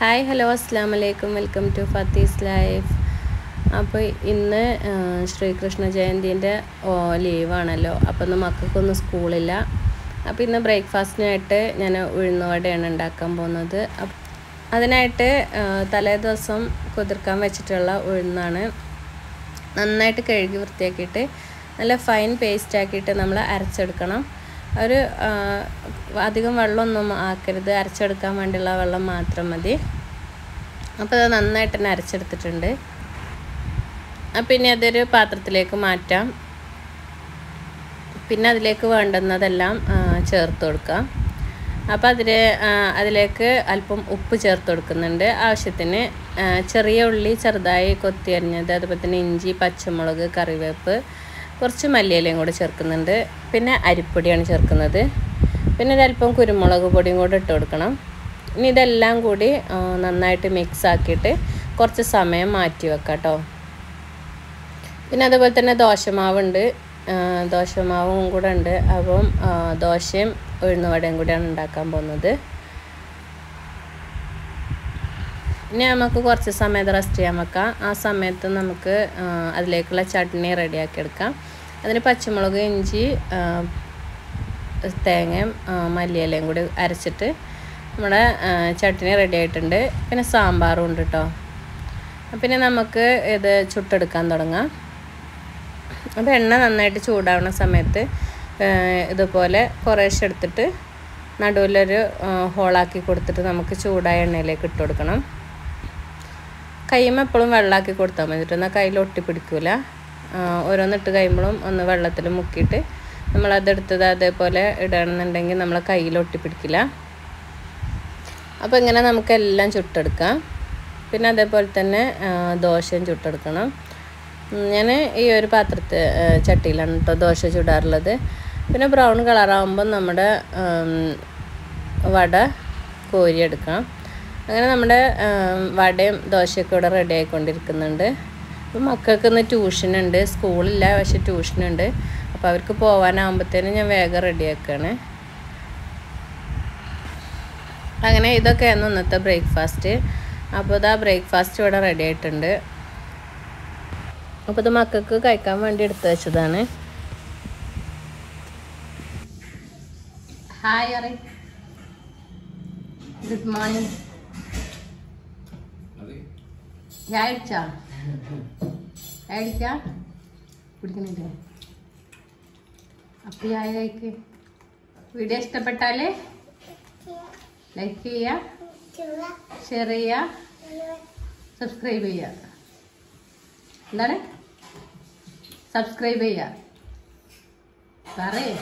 Hi hello അസ്സാം വലൈക്കും welcome to ഫത്തീസ് life അപ്പോൾ ഇന്ന് ശ്രീകൃഷ്ണ ജയന്തിന്റെ ലീവാണല്ലോ. അപ്പോൾ ഇന്ന് മക്കൾക്കൊന്നും സ്കൂളില്ല. അപ്പോൾ ഇന്ന് ബ്രേക്ക്ഫാസ്റ്റിനായിട്ട് ഞാൻ ഉഴുന്നുവടയാണ് ഉണ്ടാക്കാൻ പോകുന്നത്. അതിനായിട്ട് തലേ ദിവസം കുതിർക്കാൻ വെച്ചിട്ടുള്ള ഉഴുന്നാണ്. നന്നായിട്ട് കഴുകി വൃത്തിയാക്കിയിട്ട് നല്ല ഫൈൻ പേസ്റ്റ് ആക്കിയിട്ട് നമ്മൾ അരച്ചെടുക്കണം. ഒരു അധികം വെള്ളമൊന്നും ആക്കരുത്. അരച്ചെടുക്കാൻ വേണ്ടിയുള്ള വെള്ളം മാത്രം മതി. അപ്പോൾ അത് നന്നായിട്ട് തന്നെ അരച്ചെടുത്തിട്ടുണ്ട്. പിന്നെ അതൊരു പാത്രത്തിലേക്ക് മാറ്റാം. പിന്നെ അതിലേക്ക് വേണ്ടുന്നതെല്ലാം ചേർത്ത് കൊടുക്കാം അപ്പോൾ അതിൽ അതിലേക്ക് അല്പം ഉപ്പ് ചേർത്ത് കൊടുക്കുന്നുണ്ട്. ആവശ്യത്തിന് ചെറിയ ഉള്ളി ചെറുതായി കൊത്തി അരിഞ്ഞത് അതുപോലെ തന്നെ ഇഞ്ചി പച്ചമുളക് കറിവേപ്പ് കുറച്ച് മല്ലിയിലയും കൂടെ ചേർക്കുന്നുണ്ട്. പിന്നെ അരിപ്പൊടിയാണ് ചേർക്കുന്നത്. പിന്നെ ഒരല്പം കുരുമുളക് പൊടിയും കൂടെ ഇട്ട് കൊടുക്കണം. ഇനി ഇതെല്ലാം കൂടി നന്നായിട്ട് മിക്സ് ആക്കിയിട്ട് കുറച്ച് സമയം മാറ്റി വെക്കാം കേട്ടോ പിന്നെ അതുപോലെ തന്നെ ദോശമാവുണ്ട്. ദോശമാവും കൂടെ ഉണ്ട്. അപ്പം ദോശയും ഉഴുന്നുവടയും കൂടിയാണ് ഉണ്ടാക്കാൻ പോകുന്നത്. ഇനി നമുക്ക് കുറച്ച് സമയത്ത് റെസ്റ്റ് ചെയ്യാൻ വെക്കാം. ആ സമയത്ത് നമുക്ക് അതിലേക്കുള്ള ചട്നി റെഡിയാക്കി എടുക്കാം. അതിന് പച്ചമുളക് ഇഞ്ചി തേങ്ങയും മല്ലിയിലയും കൂടി അരച്ചിട്ട് നമ്മുടെ ചട്നി റെഡി ആയിട്ടുണ്ട്. പിന്നെ സാമ്പാറും ഉണ്ട് കേട്ടോ പിന്നെ നമുക്ക് ഇത് ചുട്ടെടുക്കാൻ തുടങ്ങാം. അപ്പോൾ എണ്ണ നന്നായിട്ട് ചൂടാവുന്ന സമയത്ത് ഇതുപോലെ കുറേശ്ശെ എടുത്തിട്ട് നടുവിലൊരു ഹോളാക്കി കൊടുത്തിട്ട് നമുക്ക് ചൂടായ എണ്ണയിലേക്ക് ഇട്ട് കൊടുക്കണം. കൈമ എപ്പോഴും വെള്ളമാക്കി കൊടുത്താൽ മതി. എന്നാൽ കയ്യിൽ ഒട്ടിപ്പിടിക്കില്ല ഓരോന്നിട്ട് കഴിയുമ്പോഴും ഒന്ന് വെള്ളത്തിൽ മുക്കിയിട്ട് നമ്മളതെടുത്തത് അതേപോലെ ഇടണമെന്നുണ്ടെങ്കിൽ നമ്മളെ കയ്യിൽ ഒട്ടിപ്പിടിക്കില്ല. അപ്പോൾ ഇങ്ങനെ നമുക്കെല്ലാം ചുട്ടെടുക്കാം. പിന്നെ അതേപോലെ തന്നെ ദോശയും ചുട്ടെടുക്കണം. ഞാൻ ഈ ഒരു പാത്രത്തെ ചട്ടിയിലാണ് കേട്ടോ ദോശ ചുടാറുള്ളത്. പിന്നെ ബ്രൗൺ കളറാകുമ്പോൾ നമ്മുടെ വട കോരിയെടുക്കണം അങ്ങനെ നമ്മുടെ വടയും ദോശയൊക്കെ ഇവിടെ റെഡി ആയിക്കൊണ്ടിരിക്കുന്നുണ്ട്. അപ്പോൾ മക്കൾക്ക് ഇന്ന് ട്യൂഷനുണ്ട്. സ്കൂളില്ല പക്ഷെ ട്യൂഷനുണ്ട്. അപ്പോൾ അവർക്ക് പോകാനാകുമ്പോഴത്തേനും ഞാൻ വേഗം റെഡിയാക്കുകയാണ് അങ്ങനെ ഇതൊക്കെയായിരുന്നു ഇന്നത്തെ ബ്രേക്ക്ഫാസ്റ്റ് അപ്പോൾ ഇതാ ബ്രേക്ക്ഫാസ്റ്റ് ഇവിടെ റെഡി ആയിട്ടുണ്ട്. അപ്പോൾ ഇത് മക്കൾക്ക് കഴിക്കാൻ വേണ്ടി എടുത്തു വെച്ചതാണ്. ഹായ് ഗുഡ് മോർണിംഗ് അടിച്ചാ? അപ്പം കഴിക്ക്. വീഡിയോ ഇഷ്ടപ്പെട്ടാൽ ലൈക്ക് ചെയ്യുക ഷെയർ ചെയ്യുക സബ്സ്ക്രൈബ് ചെയ്യുക എന്താണ്? സബ്സ്ക്രൈബ് ചെയ്യുക പറയേ.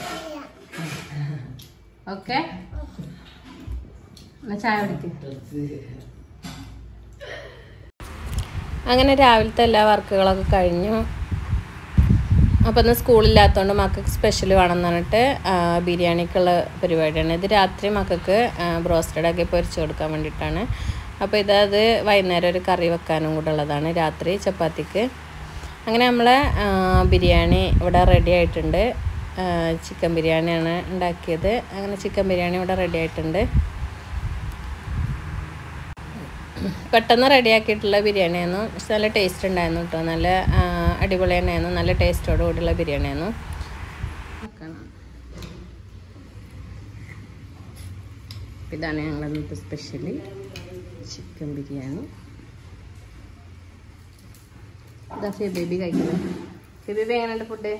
ഓക്കെ. എന്നാ ചായ കുടിക്ക്. അങ്ങനെ രാവിലത്തെ എല്ലാ വർക്കുകളൊക്കെ കഴിഞ്ഞു. അപ്പോൾ ഇന്ന് സ്കൂളില്ലാത്തതുകൊണ്ട് മക്കൾക്ക് സ്പെഷ്യൽ വേണമെന്ന് പറഞ്ഞിട്ട് ബിരിയാണിക്കുള്ള പരിപാടിയാണ്. ഇത് രാത്രി മക്കൾക്ക് ബ്രോസ്റ്റഡൊക്കെ പൊരിച്ച് കൊടുക്കാൻ വേണ്ടിയിട്ടാണ്. അപ്പോൾ ഇതത് വൈകുന്നേരം ഒരു കറി വെക്കാനും കൂടെ ഉള്ളതാണ്. രാത്രി ചപ്പാത്തിക്ക്. അങ്ങനെ നമ്മളെ ബിരിയാണി ഇവിടെ റെഡി ആയിട്ടുണ്ട്. ചിക്കൻ ബിരിയാണിയാണ് ഉണ്ടാക്കിയത്. അങ്ങനെ ചിക്കൻ ബിരിയാണി ഇവിടെ റെഡി ആയിട്ടുണ്ട്. പെട്ടെന്ന് റെഡിയാക്കിയിട്ടുള്ള ബിരിയാണിയായിരുന്നു. പക്ഷെ നല്ല ടേസ്റ്റ് ഉണ്ടായിരുന്നു കേട്ടോ നല്ല അടിപൊളി തന്നെയായിരുന്നു നല്ല ടേസ്റ്റോട് കൂടിയുള്ള ബിരിയാണിയായിരുന്നു. ഇതാണ് ഞങ്ങളുടെ ഇന്നത്തെ സ്പെഷ്യലി ചിക്കൻ ബിരിയാണി. ഇതാ ഫി ബേബി കഴിക്കുന്നത്. ഫി ബേബി എങ്ങനെയുണ്ട് ഫുഡ്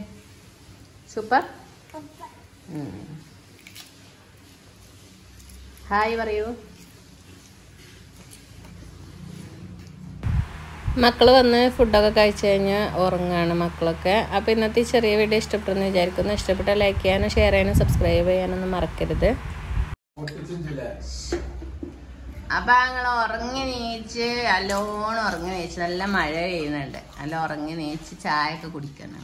സൂപ്പർ? ഹായ് പറയൂ. മക്കൾ വന്ന് ഫുഡൊക്കെ കഴിച്ചു കഴിഞ്ഞാൽ ഉറങ്ങുകയാണ് മക്കളൊക്കെ. അപ്പോൾ ഇന്നത്തെ ചെറിയ വീഡിയോ ഇഷ്ടപ്പെട്ടെന്ന് വിചാരിക്കുന്നു. ഇഷ്ടപ്പെട്ട ലൈക്ക് ചെയ്യാനും ഷെയർ ചെയ്യാനും സബ്സ്ക്രൈബ് ചെയ്യാനൊന്നും മറക്കരുത്. അപ്പൊ ഞങ്ങൾ ഉറങ്ങി നീച്ച് നല്ലോണം ഉറങ്ങി നീച്ച്. നല്ല മഴ പെയ്യുന്നുണ്ട്. നല്ല ഉറങ്ങി നീച്ച് ചായ ഒക്കെ കുടിക്കണം